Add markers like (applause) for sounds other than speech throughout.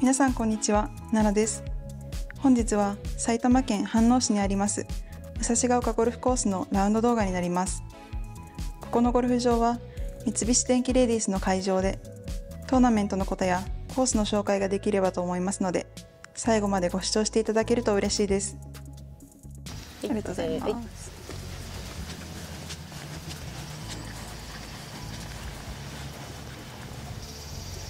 皆さんこんにちは。奈良です。本日は埼玉県飯能市にあります武蔵ヶ丘ゴルフコースのラウンド動画になります。ここのゴルフ場は三菱電機レディースの会場でトーナメントのことやコースの紹介ができればと思いますので最後までご視聴していただけると嬉しいです。ありがとうございます、はい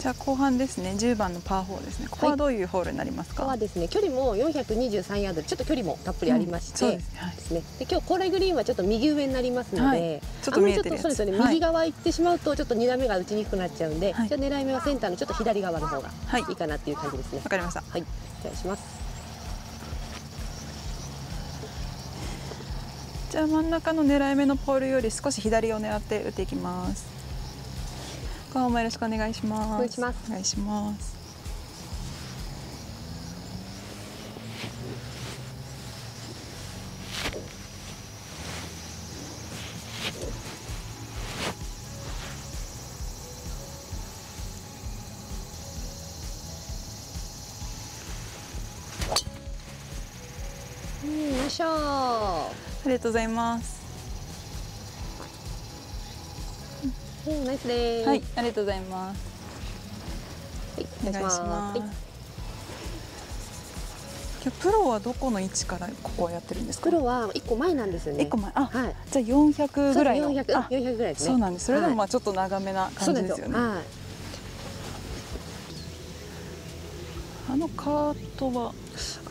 じゃあ後半ですね。10番のパー4ですね。ここはどういうホールになりますか、はですね距離も423ヤードでちょっと距離もたっぷりありまして、うん。そうです。ねはい。ですね。で今日高麗グリーンはちょっと右上になりますので、はい。ちょっと見えてるやつ。あんまりちょっとそうですよね、はい。右側行ってしまうとちょっと2打目が打ちにくくなっちゃうんで、はい。じゃあ狙い目はセンターのちょっと左側の方がはい。いいかなっていう感じですね。わかりました。はい。お願いします。じゃあ真ん中の狙い目のポールより少し左を狙って打っていきます今後もよろしくお願いします。お願いします。お願いします。うんよいしょ。ありがとうございますナイスです。はいありがとうございます。はいお願いします。はい今日プロはどこの位置からここはやってるんですか？黒は一個前なんですよね。一個前。あ、はい。じゃあ400ぐらいの。そう400あ400ぐらいですね。そうなんです。それでもまはあちょっと長めない感じですよね、はいあのカートは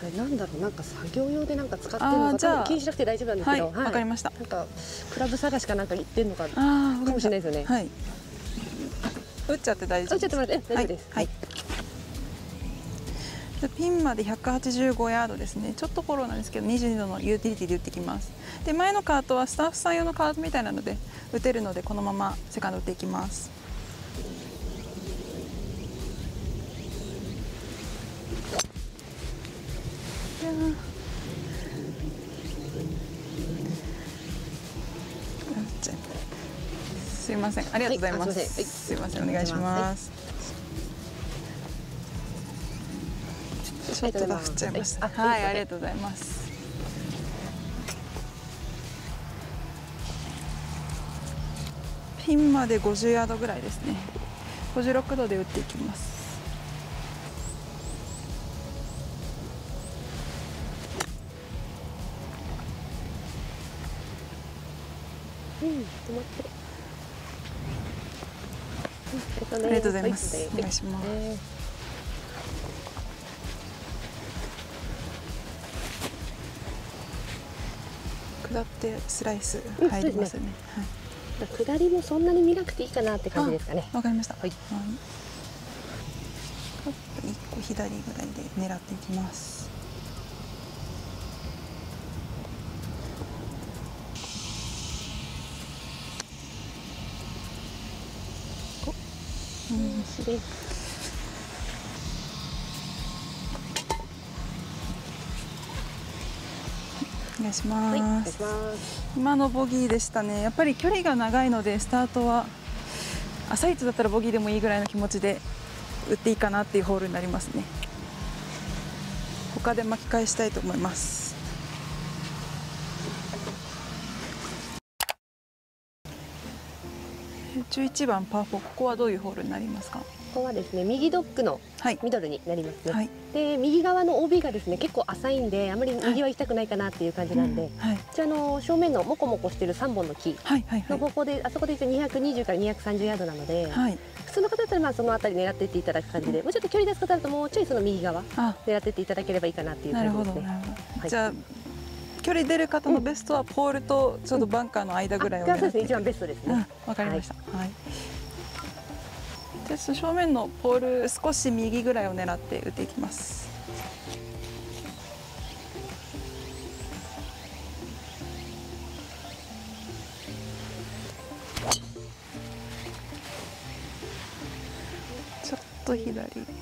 あれなんだろうなんか作業用でなんか使ってるのかじゃあ気にしなくて大丈夫なんですはいけど、わかりました。なんかクラブ探しかなんか言ってんのかかああもしれないですよね、はい。打っちゃって大丈夫あ打っちゃってもらってえ大丈夫です。はい、はい。ピンまで185ヤードですね。ちょっとフォローなんですけど22度のユーティリティで打ってきます。で前のカートはスタッフさん用のカートみたいなので打てるのでこのままセカンド打っていきますいやーじゃあすいませんありがとうございます、はいすいませんはいませんお願いします、ちょっとダフっちゃいました。はい、ありがとうございます。ピンまで50ヤードぐらいですね。56度で打っていきます。うん止まってるうんありがとうございますはお願いしますえ下ってスライス入りますよね。ー下りもそんなに見なくていいかなって感じですかねはい。わかりました。はいカップ一個左ぐらいで狙っていきます。うんでお願いします。いします。今のボギーでしたね。やっぱり距離が長いのでスタートは朝一だったらボギーでもいいぐらいの気持ちで打っていいかなっていうホールになりますね。他で巻き返したいと思います11番パー4ここはどういうホールになりますか？ここはですね右ドッグのはい。ミドルになりますね、はい。で右側の OB がですね結構浅いんであまり右は行きたくないかなっていう感じなんで、うん。はい。こちらの正面のモコモコしてる3本の木。はいはいはい。の方向で、あそこで一応220から230ヤードなので、はい。普通の方だったらまあその辺り狙っていっていただく感じで、もうちょっと距離出す方だともうちょいその右側あ。狙っていっていただければいいかなっていう感じですね。ほどなるほど、はい。じゃあ距離出る方のベストはポールとちょうどバンカーの間ぐらいを狙っていく一番ベストですうんね。、わかりました。はい。で、正面のポール少し右ぐらいを狙って打っていきます。ちょっと左。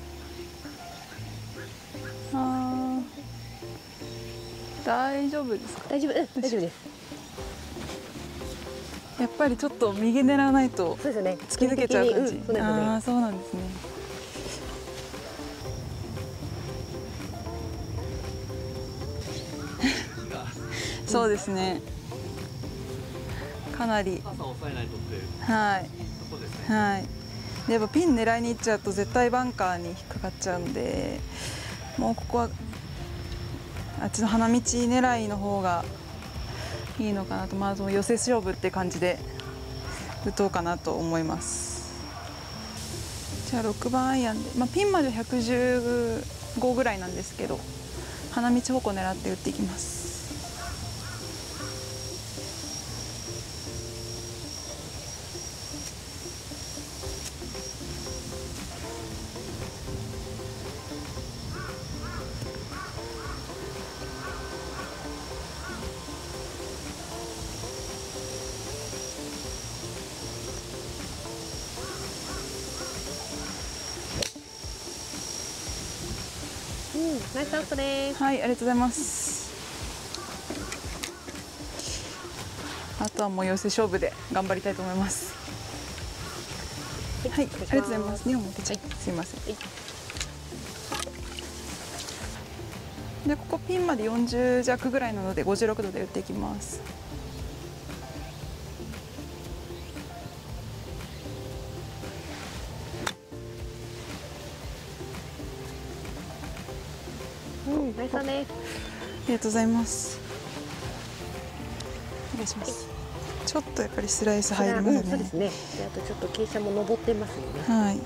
大丈夫ですか？大丈夫、うん、大丈夫ですやっぱりちょっと右狙わないと突き抜けちゃう感じ、ねうん、ああそうなんですね (laughs) そうですね。かなり。はい。はい。やっぱピン狙いに行っちゃうと絶対バンカーに引っかかっちゃうんで、もうここはあっちの花道狙いの方がいいのかなとまあその寄せ勝負って感じで打とうかなと思います。じゃあ6番アイアンで、まあ、ピンまで115ぐらいなんですけど花道方向狙って打っていきます。ナイスアウトです。はい、ありがとうございます。あとはもう寄せ勝負で頑張りたいと思います。はい、ありがとうございます。2本持ってちゃい、すいません。で、ここピンまで40弱ぐらいなので56度で打っていきます。です。ありがとうございます。お願いします。ちょっとやっぱりスライス入りますうん、そうでねす。ね。で、あとちょっと傾斜も上ってますよね。はい。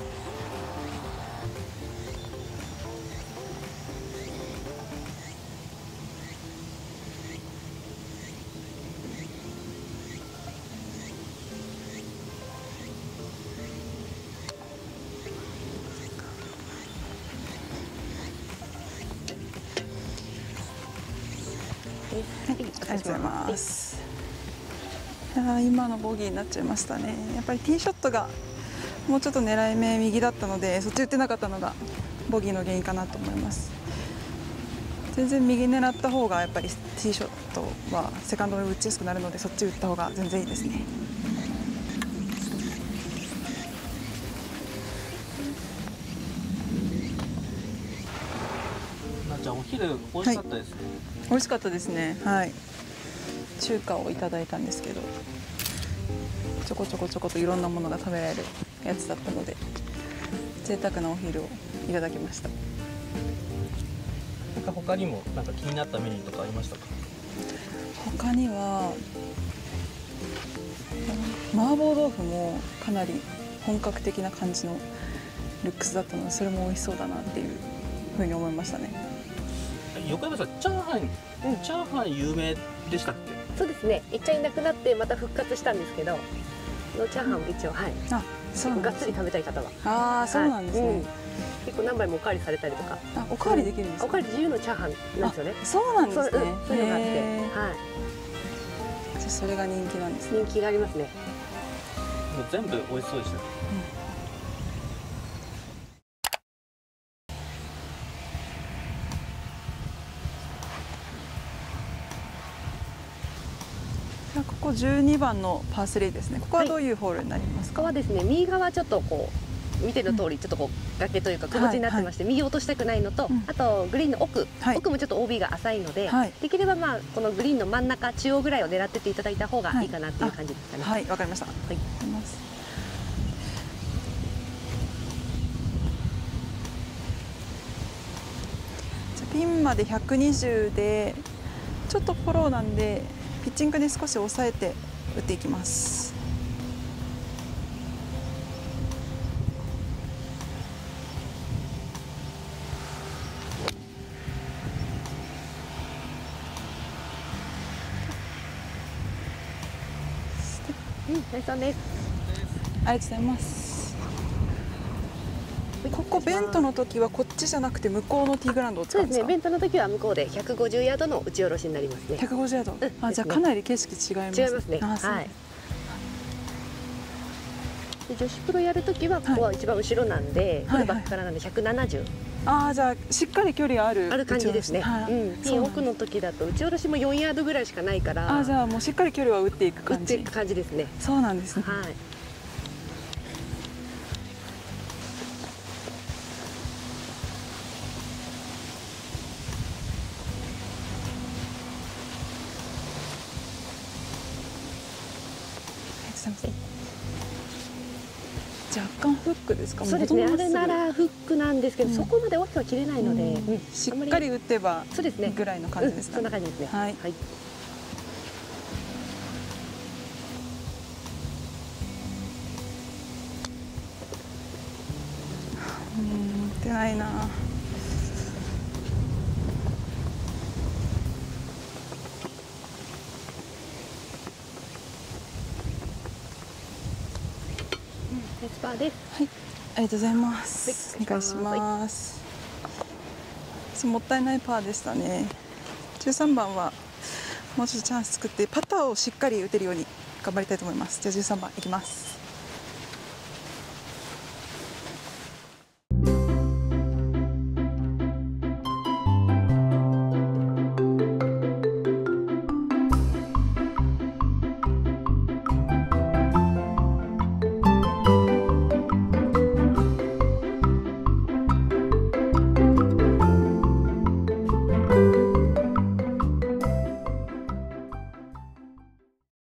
ありがとうございます。いやー今のボギーになっちゃいましたね。やっぱりティーショットがもうちょっと狙い目右だったので、そっち打ってなかったのがボギーの原因かなと思います。全然右狙った方がやっぱりティーショットはセカンドで打ちやすくなるので、そっち打った方が全然いいですね。なっちゃんお昼美味しかったですね。美味しかったですね。はい。中華をいただいたんですけど、ちょこちょこちょこといろんなものが食べられるやつだったので、贅沢なお昼をいただきました。なんか他にもなんか気になったメニューとかありましたか？他には麻婆豆腐もかなり本格的な感じのルックスだったのでそれも美味しそうだなっていうふうに思いましたね横山さんチャーハン、チャーハン有名でしたっけ？そうですね。一回いなくなってまた復活したんですけど、のチャーハンも一応はい。あそうがっつり食べたい方は。ああそうなんですね、はいうん結構何杯もおかわりされたりとか。あおかわりできるんですか？おかわり自由のチャーハンなんですよね。そうなんですねそう,、うん、そういうのがあって、はい。じゃあそれが人気なんですね人気がありますね。もう全部美味しそうでした。あここ12番のパー3ですね。ここははいどういうホールになりますか、ここはですね、右側ちょっとこう見ての通りちょっとこう崖というかくぼ地になってまして、右落としたくないのと、うん。あとグリーンの奥、はい。奥もちょっと OB が浅いので、はい。できればまあこのグリーンの真ん中中央ぐらいを狙ってっていただいた方がい。いかなっていう感じですかね。はいわかりました。はい。ピンまで120でちょっとフォローなんでピッチングで少し抑えて打っていきますうん、ナイです。ありがとうございますここベントの時はこっちじゃなくて向こうのティーグラウンドを使そううんですね。ですかベントの時は向こうで150ヤードの打ち下ろしになりますね。150ヤード、うんあじゃあかなり景色違います違いますね。はい。で女子プロやるときはここは一番後ろなんで、はいバックからなんで170あーじゃあしっかり距離があるある感じですね。はいうん、ピン奥の時だと打ち下ろしも4ヤードぐらいしかないから、あーじゃあもうしっかり距離は打っていく打っ感じていく感じですね。そうなんですねはい。すみません。若干フックですか？そうですね。あれならフックなんですけど、うん。そこまで大きくは切れないので、うん。うん。しっかり打てばそうですね。ぐらいの感じですうん、そんかねな感じですね。はい。はい、うん打てないなエスパーです。はい。ありがとうございます、はいお願いします、もったいないパーでしたね。13番はもうちょっとチャンス作ってパターをしっかり打てるように頑張りたいと思います。じゃあ13番いきます